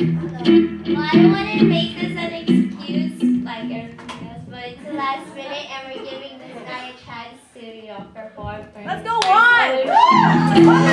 Well, I don't want to make this an excuse like everything else, but it's the last minute and we're giving this guy a chance to, you know, perform. for Let's go one! on!